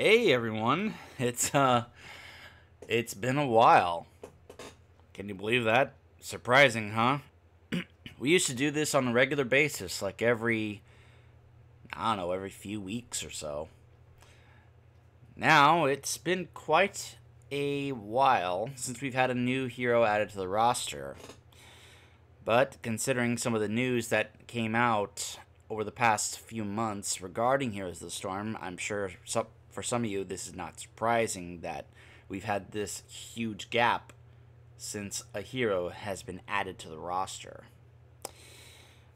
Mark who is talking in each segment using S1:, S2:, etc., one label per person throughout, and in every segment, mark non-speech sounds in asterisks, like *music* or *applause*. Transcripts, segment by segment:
S1: Hey everyone, it's uh, it's been a while. Can you believe that? Surprising, huh? *clears throat* we used to do this on a regular basis, like every, I don't know, every few weeks or so. Now it's been quite a while since we've had a new hero added to the roster. But considering some of the news that came out over the past few months regarding Heroes of the Storm, I'm sure some, for some of you this is not surprising that we've had this huge gap since a hero has been added to the roster.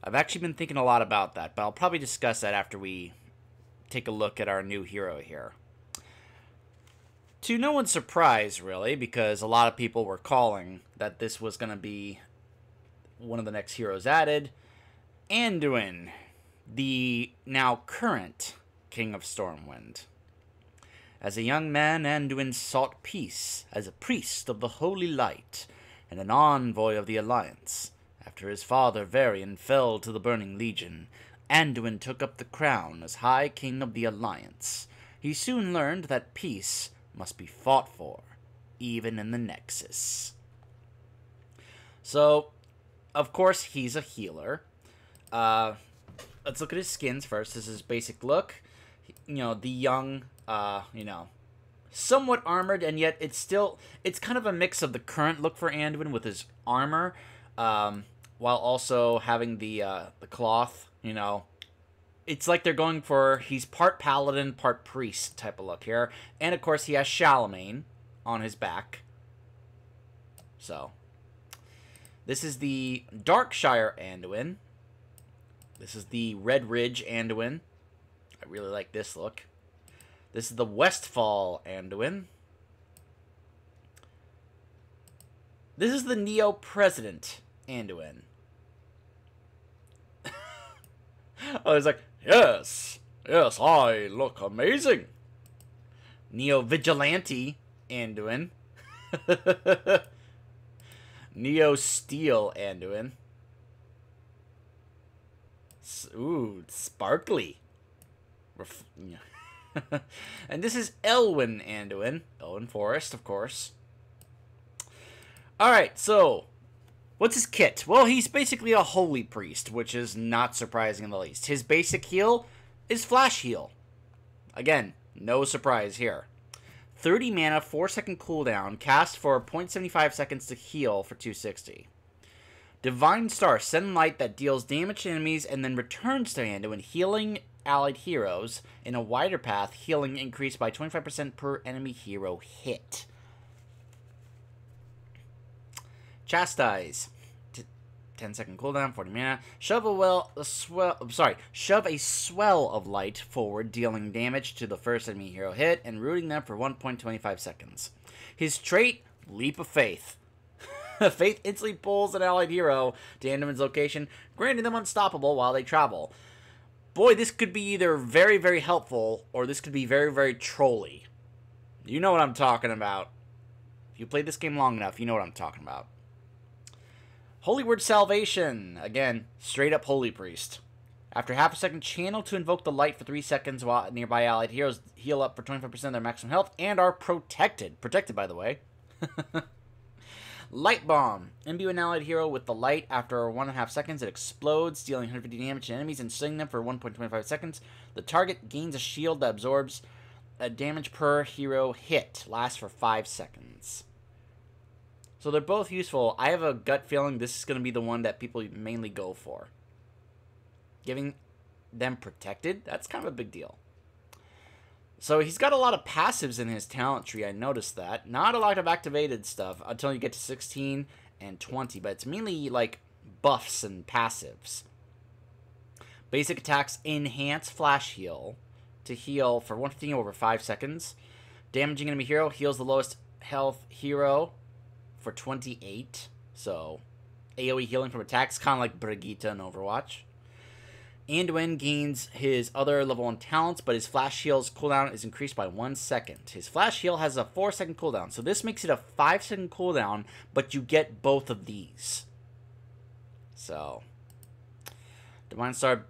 S1: I've actually been thinking a lot about that, but I'll probably discuss that after we take a look at our new hero here. To no one's surprise, really, because a lot of people were calling that this was going to be one of the next heroes added. Anduin, the now current King of Stormwind. As a young man, Anduin sought peace as a priest of the Holy Light and an envoy of the Alliance. After his father Varian fell to the Burning Legion, Anduin took up the crown as High King of the Alliance. He soon learned that peace must be fought for, even in the Nexus. So, of course, he's a healer. Uh, let's look at his skins first. This is his basic look. You know, the young, uh, you know, somewhat armored, and yet it's still, it's kind of a mix of the current look for Anduin with his armor, um, while also having the, uh, the cloth, you know. It's like they're going for, he's part paladin, part priest type of look here. And, of course, he has Shalamayne on his back. So, this is the Darkshire Anduin. This is the Redridge Anduin. I really like this look. This is the Westfall Anduin. This is the Neo President Anduin. *laughs* oh, was like, yes, yes, I look amazing. Neo Vigilante Anduin. *laughs* Neo Steel Anduin. Ooh, sparkly. Ref *laughs* and this is Elwynn Anduin. Elwynn Forest, of course. Alright, so, what's his kit? Well, he's basically a holy priest, which is not surprising in the least. His basic heal is Flash Heal. Again, no surprise here. 30 mana, 4 second cooldown, cast for 0.75 seconds to heal for 260. Divine Star, send light that deals damage to enemies and then returns to Anduin, healing allied heroes. In a wider path, healing increased by 25% per enemy hero hit. Chastise. 10 second cooldown, 40 mana. Shove a well, a swell, sorry, shove a swell of light forward, dealing damage to the first enemy hero hit and rooting them for 1.25 seconds. His trait, Leap of Faith. *laughs* Faith instantly pulls an allied hero to Anduin's location, granting them unstoppable while they travel. Boy, this could be either very, very helpful, or this could be very, very trolly. You know what I'm talking about. If you played this game long enough, you know what I'm talking about. Holy Word Salvation. Again, straight up Holy Priest. After half a second, channel to invoke the light for 3 seconds while nearby allied heroes heal up for 25% of their maximum health and are protected. Protected, by the way. *laughs* light Bomb. Imbue an allied hero with the light. After 1.5 seconds, it explodes, dealing 150 damage to enemies and stunning them for 1.25 seconds. The target gains a shield that absorbs a damage per hero hit. Lasts for 5 seconds. So they're both useful. I have a gut feeling this is going to be the one that people mainly go for. Giving them protected, that's kind of a big deal. So he's got a lot of passives in his talent tree, I noticed that. Not a lot of activated stuff until you get to 16 and 20, but it's mainly like buffs and passives. Basic attacks enhance flash heal to heal for 115 over 5 seconds. Damaging enemy hero heals the lowest health hero for 28. So, AoE healing from attacks, kind of like Brigitte in Overwatch. Anduin gains his other level 1 talents, but his flash heal's cooldown is increased by 1 second. His flash heal has a 4 second cooldown, so this makes it a 5 second cooldown, but you get both of these. So, Divine Star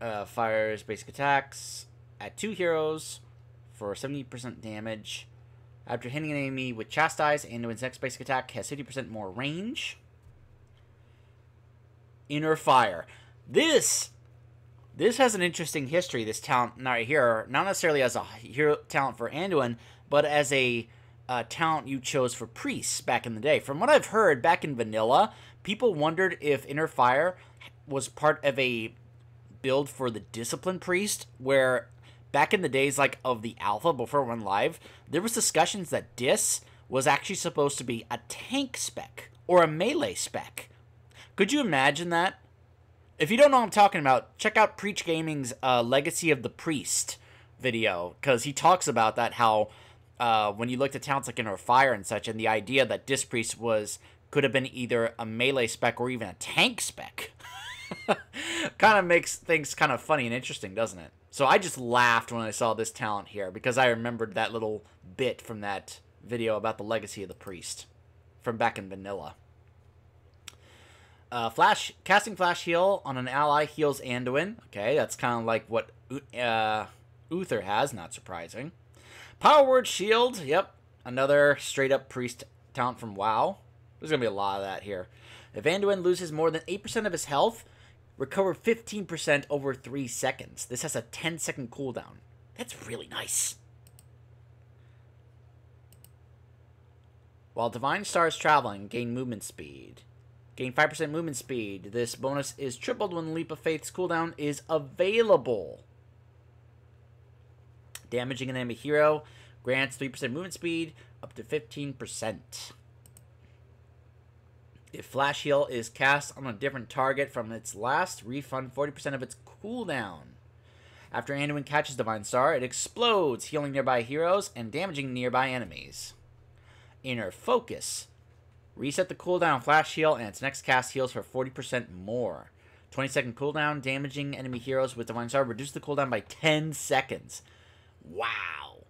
S1: uh, fires basic attacks at two heroes for 70% damage. After hitting an enemy with Chastise, Anduin's next basic attack has 50% more range. Inner Fire. This this has an interesting history, this talent right here. Not necessarily as a hero talent for Anduin, but as a uh, talent you chose for priests back in the day. From what I've heard, back in Vanilla, people wondered if Inner Fire was part of a build for the Discipline Priest, where back in the days like of the Alpha before it went live, there was discussions that Dis was actually supposed to be a tank spec or a melee spec. Could you imagine that? If you don't know what I'm talking about, check out Preach Gaming's uh, Legacy of the Priest video, because he talks about that, how uh, when you looked at talents like Inner Fire and such, and the idea that Disc Priest was could have been either a melee spec or even a tank spec. *laughs* kind of makes things kind of funny and interesting, doesn't it? So I just laughed when I saw this talent here because I remembered that little bit from that video about the legacy of the priest from back in vanilla. Uh, flash casting flash heal on an ally heals Anduin. Okay, that's kind of like what uh, Uther has. Not surprising. Power word shield. Yep, another straight up priest talent from WoW. There's gonna be a lot of that here. If Anduin loses more than eight percent of his health, recover 15% over 3 seconds. This has a 10 second cooldown. That's really nice. While Divine Star is traveling, gain movement speed. Gain 5% movement speed. This bonus is tripled when Leap of Faith's cooldown is available. Damaging an enemy hero grants 3% movement speed up to 15%. If Flash Heal is cast on a different target from its last, refund 40% of its cooldown. After Anduin catches Divine Star, it explodes, healing nearby heroes and damaging nearby enemies. Inner Focus. Reset the cooldown Flash Heal, and its next cast heals for 40% more. 20 second cooldown, damaging enemy heroes with Divine Star. Reduce the cooldown by 10 seconds. Wow.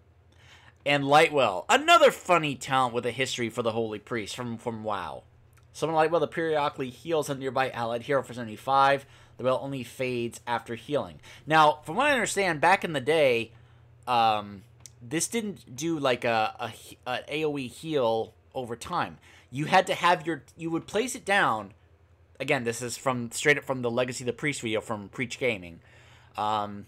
S1: And Lightwell, another funny talent with a history for the Holy Priest from, from WoW. Someone Lightwell well, periodically heals a nearby allied hero for 75. The well only fades after healing. Now, from what I understand, back in the day, um, this didn't do like a, a, a AOE heal over time. You had to have your you would place it down. Again, this is from straight up from the Legacy of the Priest video from Preach Gaming. Um,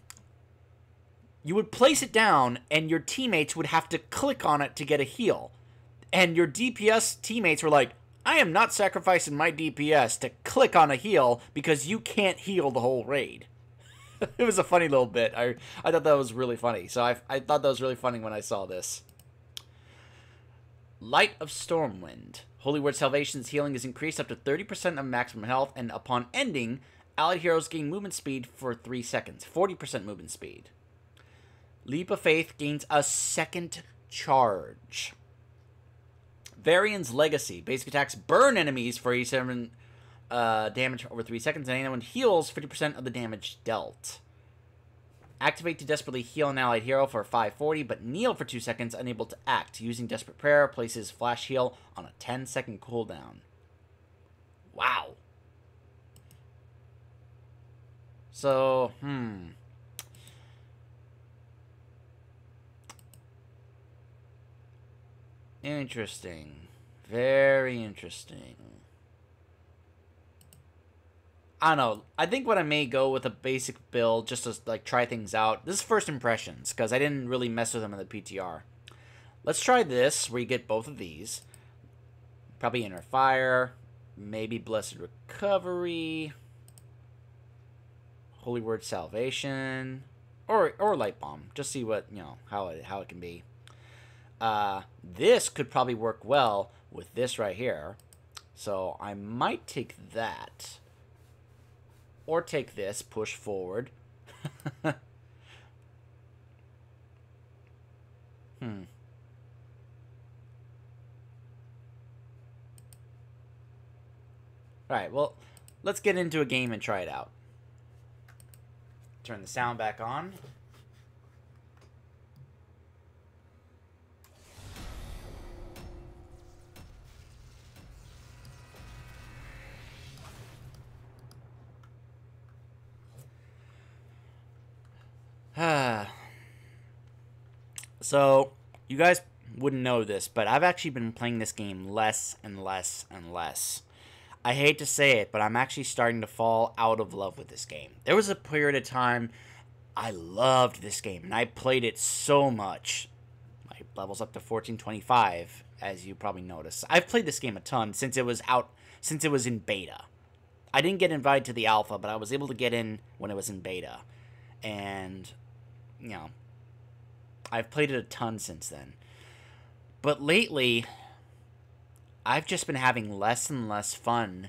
S1: you would place it down, and your teammates would have to click on it to get a heal. And your DPS teammates were like, I am not sacrificing my DPS to click on a heal because you can't heal the whole raid. *laughs* it was a funny little bit. I, I thought that was really funny. So I, I thought that was really funny when I saw this. Light of Stormwind. Holy Word Salvation's healing is increased up to 30% of maximum health, and upon ending, allied heroes gain movement speed for 3 seconds. 40% movement speed. Leap of Faith gains a second charge. Varian's Legacy. Basic attacks burn enemies for 87 uh, damage over 3 seconds, and Anduin heals 50% of the damage dealt. Activate to desperately heal an allied hero for 540, but kneel for 2 seconds, unable to act. Using Desperate Prayer, places Flash Heal on a 10 second cooldown. Wow. So, hmm. Interesting. Very interesting. I don't know. I think what I may go with a basic build just to like try things out. This is first impressions because I didn't really mess with them in the PTR. Let's try this where you get both of these. Probably Inner Fire, maybe Blessed Recovery, Holy Word Salvation, or or Light Bomb. Just see what you know how it how it can be. Uh, this could probably work well with this right here. So I might take that. Or take this, push forward. *laughs* hmm. Alright, well, let's get into a game and try it out. Turn the sound back on. *sighs* So, you guys wouldn't know this, but I've actually been playing this game less and less and less. I hate to say it, but I'm actually starting to fall out of love with this game. There was a period of time I loved this game, and I played it so much. My level's up to 1425, as you probably noticed. I've played this game a ton since it was out, since it was in beta. I didn't get invited to the alpha, but I was able to get in when it was in beta. And, you know, I've played it a ton since then. But lately, I've just been having less and less fun.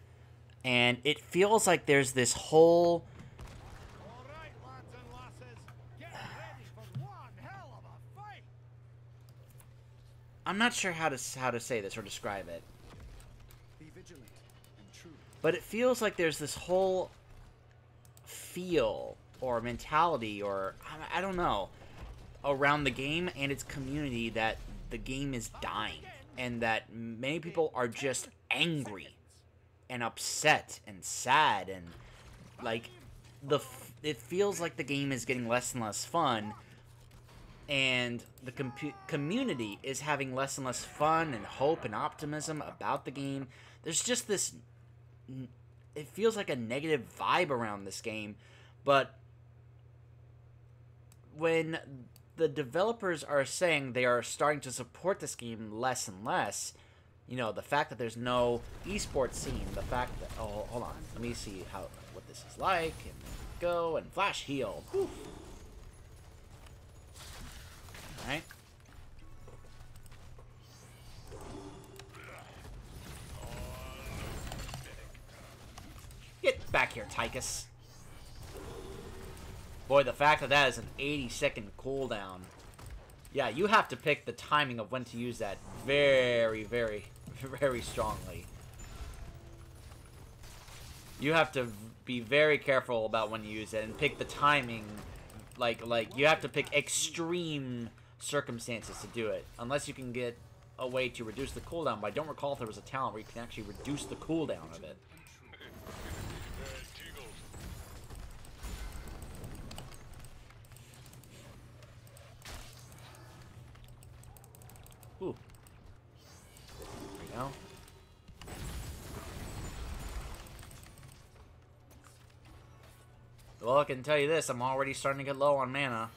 S1: And it feels like there's this whole. I'm not sure how to how to say this or describe it. But it feels like there's this whole feel or mentality or I don't know around the game and its community that the game is dying and that many people are just angry and upset and sad and like the it feels like the game is getting less and less fun and the com community is having less and less fun and hope and optimism about the game. There's just this it feels like a negative vibe around this game but when the developers are saying they are starting to support this game less and less. You know, the fact that there's no esports scene, the fact that oh, hold on, let me see how what this is like, and go and flash heal. All right. Get back here, Tychus. Boy, the fact that that is an 80 second cooldown. Yeah, you have to pick the timing of when to use that very, very, *laughs* very strongly. You have to be very careful about when you use it and pick the timing. Like, like you have to pick extreme circumstances to do it. Unless you can get a way to reduce the cooldown. But I don't recall if there was a talent where you can actually reduce the cooldown of it. Can tell you this, I'm already starting to get low on mana.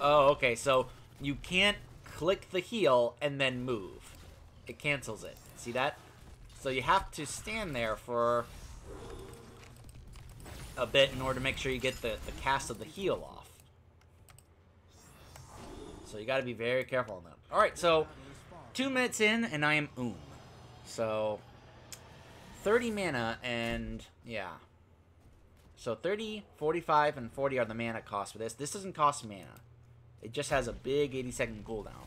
S1: Oh, okay, so you can't click the heal and then move. It cancels it. See that? So you have to stand there for a bit in order to make sure you get the, the cast of the heal off. So you got to be very careful on that. All right, so two minutes in, and I am oom. So 30 mana, and yeah. So 30, 45, and 40 are the mana cost for this. This doesn't cost mana. It just has a big 80 second cooldown.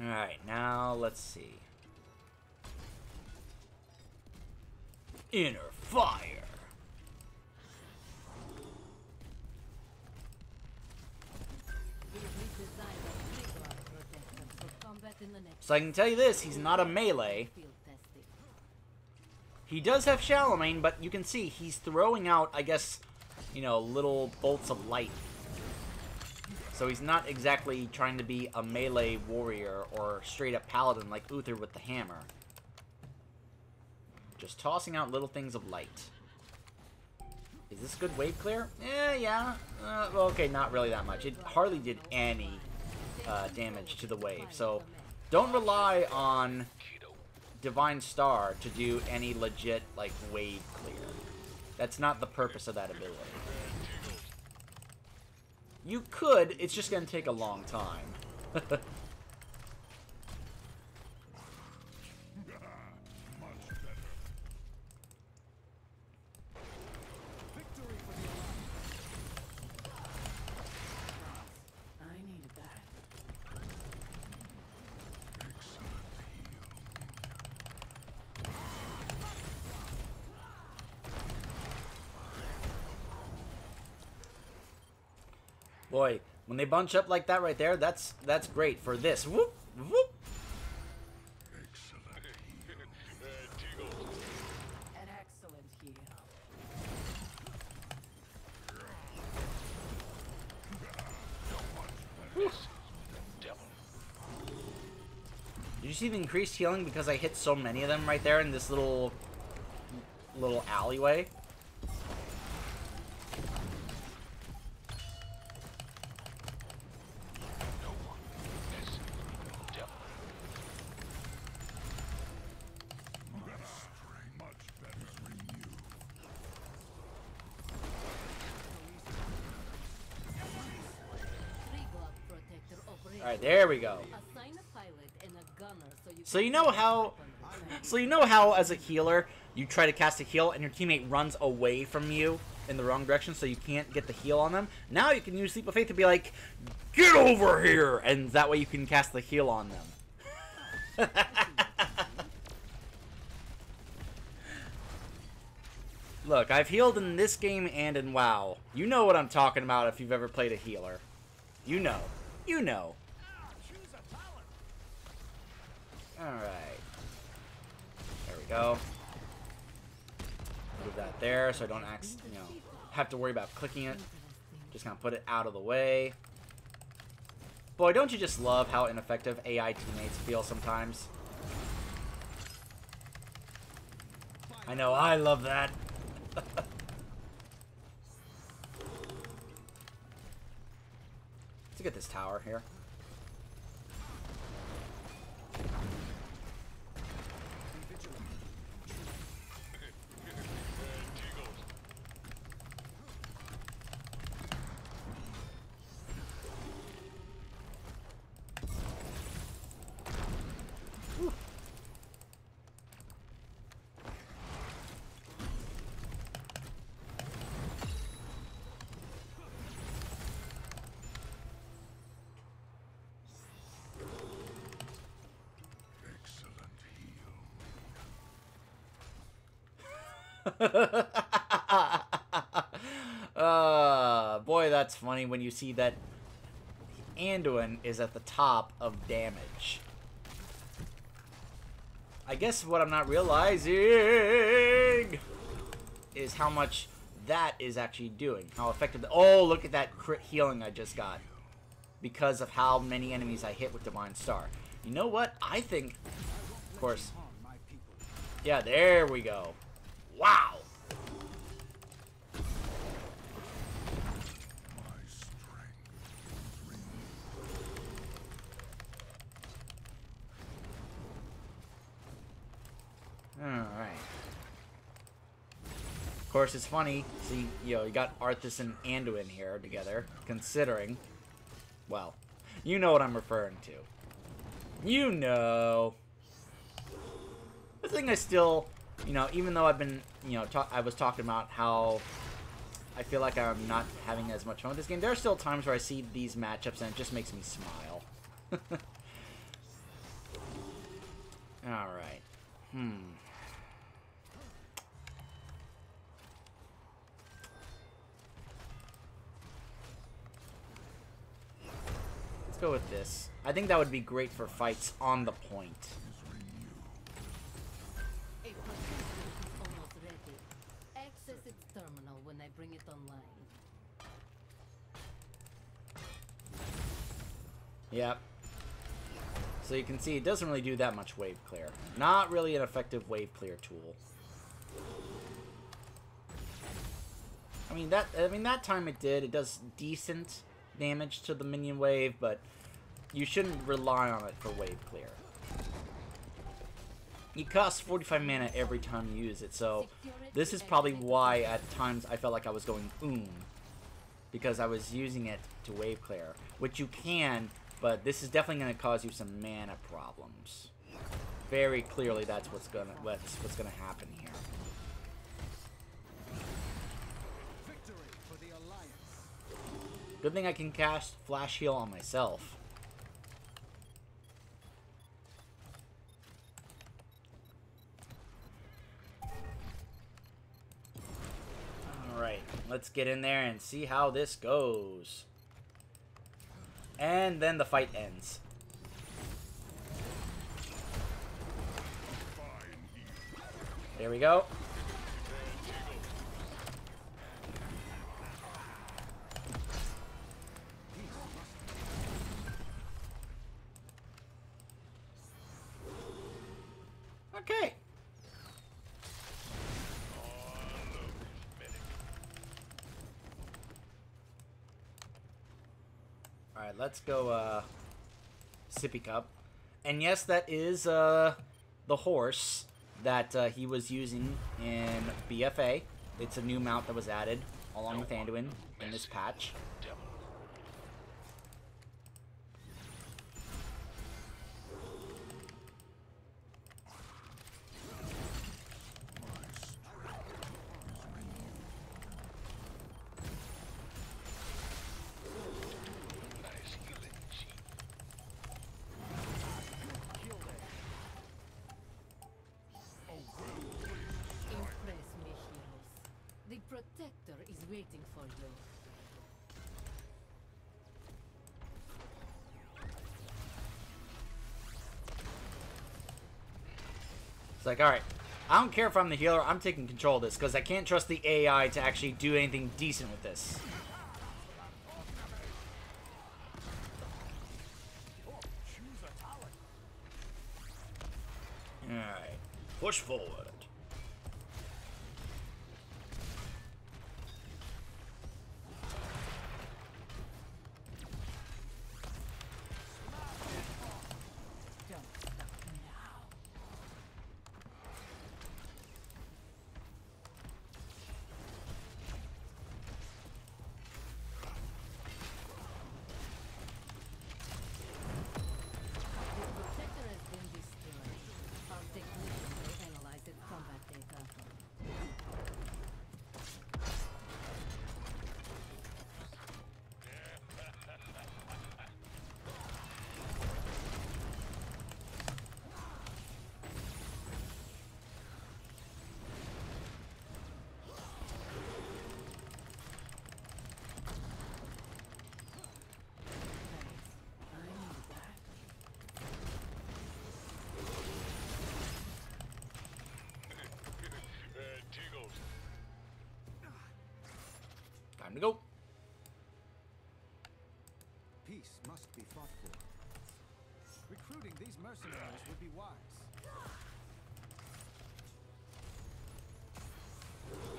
S1: Alright, now let's see. Inner Fire. So I can tell you this, he's not a melee. He does have Shalamayne, but you can see he's throwing out, I guess, you know, little bolts of light. So he's not exactly trying to be a melee warrior or straight up paladin like Uther with the hammer. Just tossing out little things of light. Is this good wave clear? Eh, yeah. Uh, well, okay, not really that much. It hardly did any uh, damage to the wave. So don't rely on Divine Star to do any legit, like, wave clear. That's not the purpose of that ability. You could, it's just to take a long time. *laughs* when they bunch up like that right there, that's that's great for this. Whoop! Whoop. Did you see the increased healing because I hit so many of them right there in this little little alleyway? There we go.
S2: So you
S1: know how. So you know how as a healer, you try to cast a heal and your teammate runs away from you in the wrong direction so you can't get the heal on them? Now you can use Leap of Faith to be like, Get over here! And that way you can cast the heal on them. *laughs* Look, I've healed in this game and in WoW. You know what I'm talking about if you've ever played a healer. You know. You know. Alright. There we go. Move that there so I don't you know, have to worry about clicking it. Just gonna put it out of the way. Boy, don't you just love how ineffective AI teammates feel sometimes? I know, I love that. *laughs* Let's get this tower here. Uh, boy, that's funny when you see that Anduin is at the top of damage. I guess what I'm not realizing is how much that is actually doing. How effective. oh, look at that crit healing I just got. Because of how many enemies I hit with Divine Star. You know what? I think, of course. Yeah, there we go. Wow. Alright. Of course, it's funny. See, you know, you got Arthas and Anduin here together, considering. Well, you know what I'm referring to. You know. The thing I still, you know, even though I've been, you know, I was talking about how I feel like I'm not having as much fun with this game. There are still times where I see these matchups and it just makes me smile. *laughs* Alright. Hmm. Let's go with this. I think that would be great for fights on the point.
S2: Bring it online.
S1: Yep. So you can see it doesn't really do that much wave clear. Not really an effective wave clear tool. I mean that I mean that time it did. It does decent damage to the minion wave, but you shouldn't rely on it for wave clear. You costs 45 mana every time you use it, so this is probably why at times I felt like I was going oom. Because I was using it to wave clear. Which you can, but this is definitely going to cause you some mana problems. Very clearly that's what's gonna what's, what's gonna happen here.
S3: Victory for the Alliance.
S1: Good thing I can cast Flash Heal on myself. Let's get in there and see how this goes. And then the fight ends. There we go. Alright, let's go, uh, Sippy Cup. And yes, that is, uh, the horse that uh, he was using in BFA. It's a new mount that was added along with Anduin in this patch. It's like, alright, I don't care if I'm the healer, I'm taking control of this, because I can't trust the AI to actually do anything decent with this. Alright, push forward.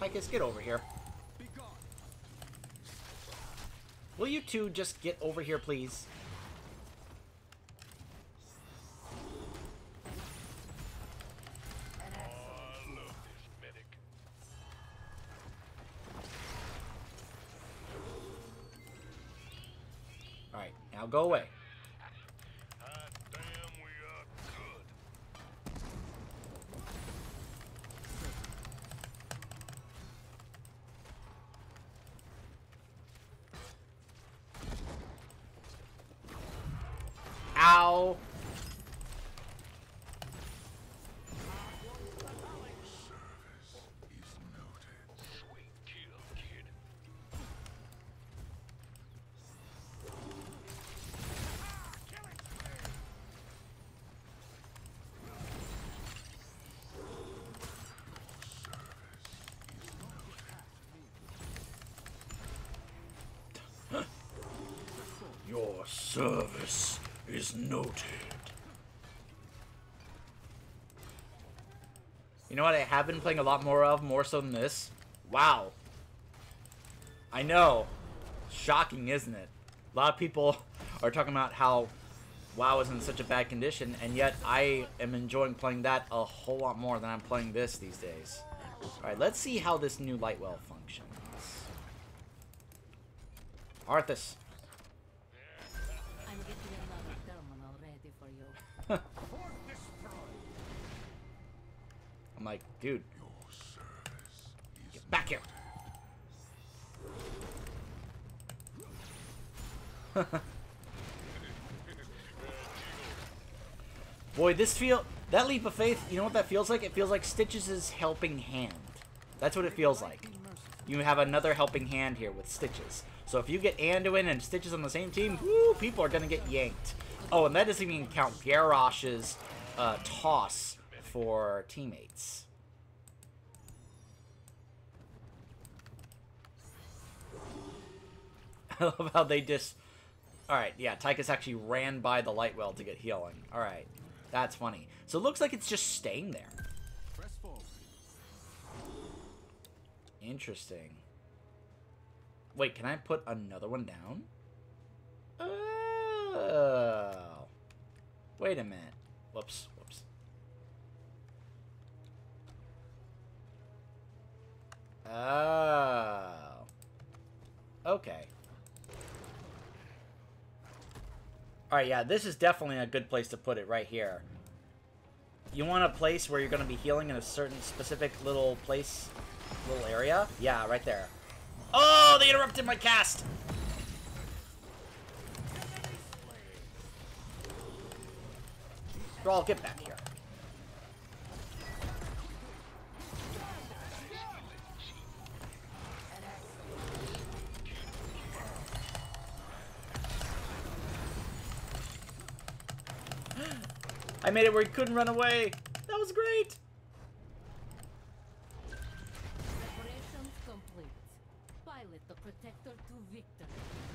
S1: Tychus, get over here. Will you two just get over here, please? Service is noted. You know what I have been playing a lot more of, more so than this? WoW. I know. Shocking, isn't it? A lot of people *laughs* are talking about how WoW is in such a bad condition, and yet I am enjoying playing that a whole lot more than I'm playing this these days. Alright, let's see how this new Lightwell functions. Arthas. Dude. Get back here. *laughs* Boy, this feel that leap of faith, you know what that feels like? It feels like Stitches' is helping hand. That's what it feels like. You have another helping hand here with Stitches. So if you get Anduin and Stitches on the same team, woo, people are gonna get yanked. Oh, and that doesn't even count Garrosh's uh, toss for teammates. *laughs* I love how they just. Alright, yeah, Tychus actually ran by the light well to get healing. Alright, that's funny. So it looks like it's just staying there. Interesting. Wait, can I put another one down? Oh. Wait a minute. Whoops, whoops. Oh. Okay. Alright, yeah, this is definitely a good place to put it right here. You want a place where you're going to be healing in a certain specific little place, little area? Yeah, right there. Oh, they interrupted my cast! Brawl, get back here. I made it where he couldn't run away. That was great.
S2: Protector to victory.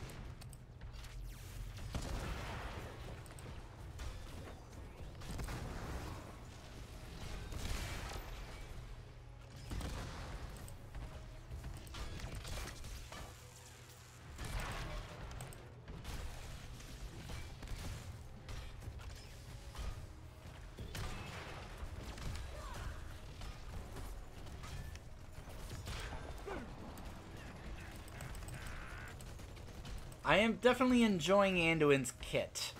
S1: I am definitely enjoying Anduin's kit.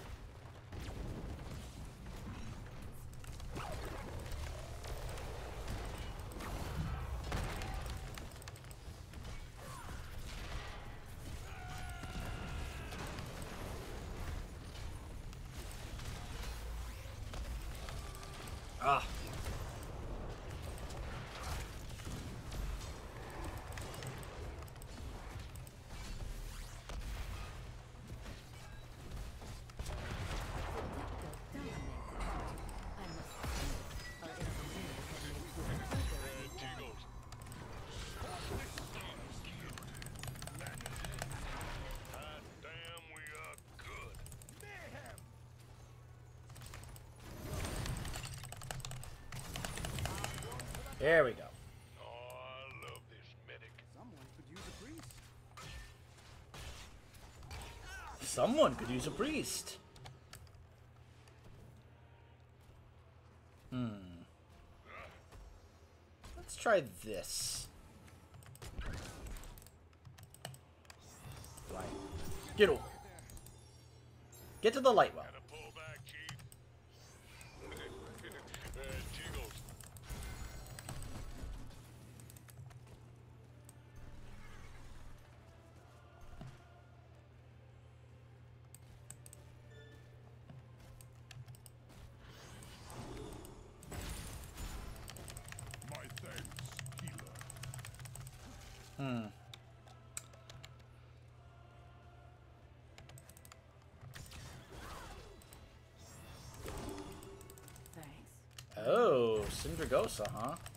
S1: There we go.
S4: Oh.
S3: Someone could use a priest.
S1: Someone could use a priest. Hmm. Let's try this. Get over. Get to the light well. Sindragosa, huh?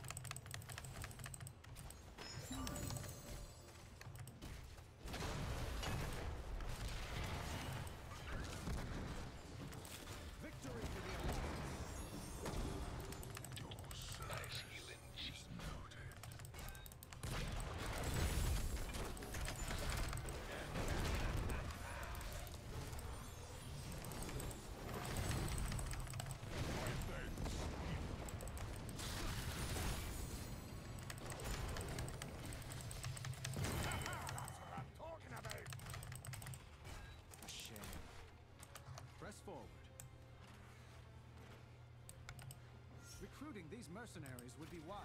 S3: Recruiting these mercenaries would be wise.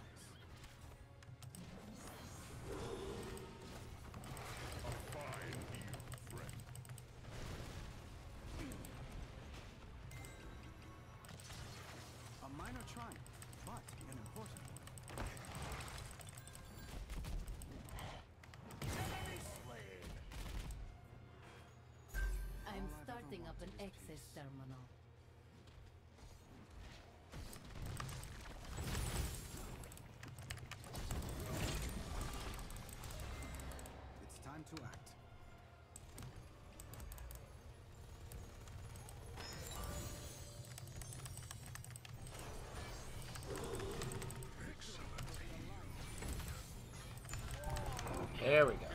S4: A fine deal, friend.
S3: A minor triumph, but an important one.
S2: I'm starting up an access terminal.
S4: There we go.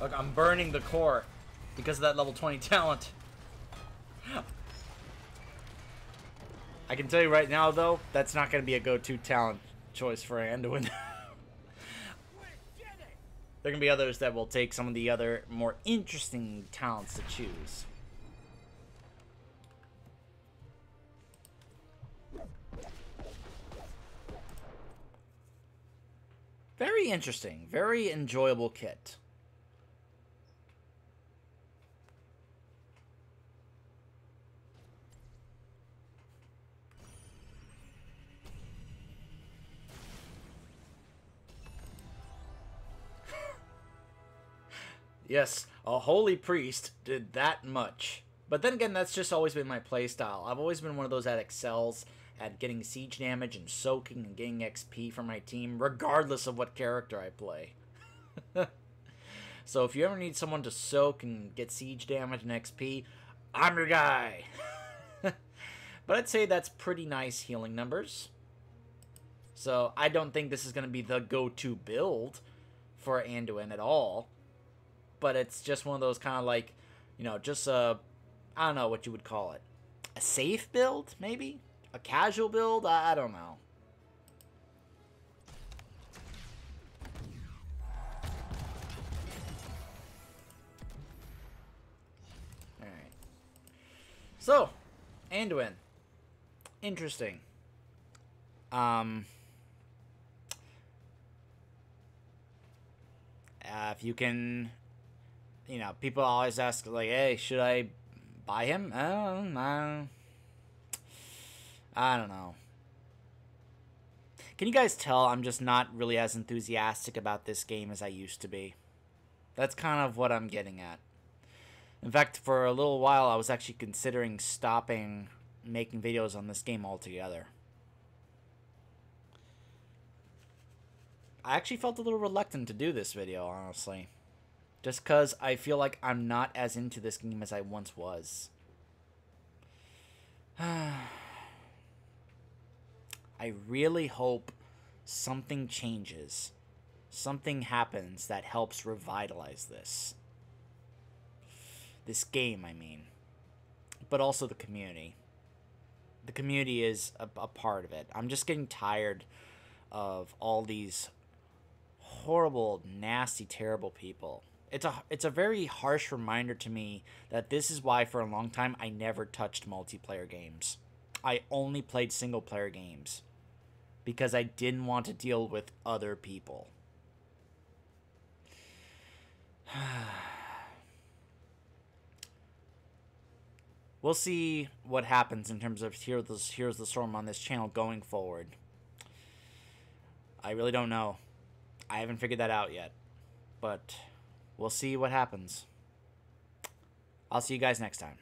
S1: Look, I'm burning the core because of that level 20 talent. I can tell you right now, though, that's not going to be a go-to talent choice for Anduin. *laughs* There can be others that will take some of the other more interesting talents to choose. Very interesting. Very enjoyable kit. Yes, a holy priest did that much. But then again, that's just always been my playstyle. I've always been one of those that excels at getting siege damage and soaking and getting XP for my team, regardless of what character I play. *laughs* so if you ever need someone to soak and get siege damage and XP, I'm your guy. *laughs* but I'd say that's pretty nice healing numbers. So I don't think this is going to be the go-to build for Anduin at all but it's just one of those kind of like, you know, just a, I don't know what you would call it, a safe build maybe, a casual build. I, I don't know. All right. So, Anduin, interesting. Um. Uh, if you can you know, people always ask like, "Hey, should I buy him?" I don't, I I don't know. Can you guys tell I'm just not really as enthusiastic about this game as I used to be? That's kind of what I'm getting at. In fact, for a little while, I was actually considering stopping making videos on this game altogether. I actually felt a little reluctant to do this video, honestly. Just because I feel like I'm not as into this game as I once was. *sighs* I really hope something changes. Something happens that helps revitalize this. This game, I mean. But also the community. The community is a, a part of it. I'm just getting tired of all these horrible, nasty, terrible people it's a it's a very harsh reminder to me that this is why for a long time I never touched multiplayer games. I only played single player games because I didn't want to deal with other people. *sighs* we'll see what happens in terms of Heroes of the Storm on this channel going forward. I really don't know. I haven't figured that out yet. But we'll see what happens. I'll see you guys next time.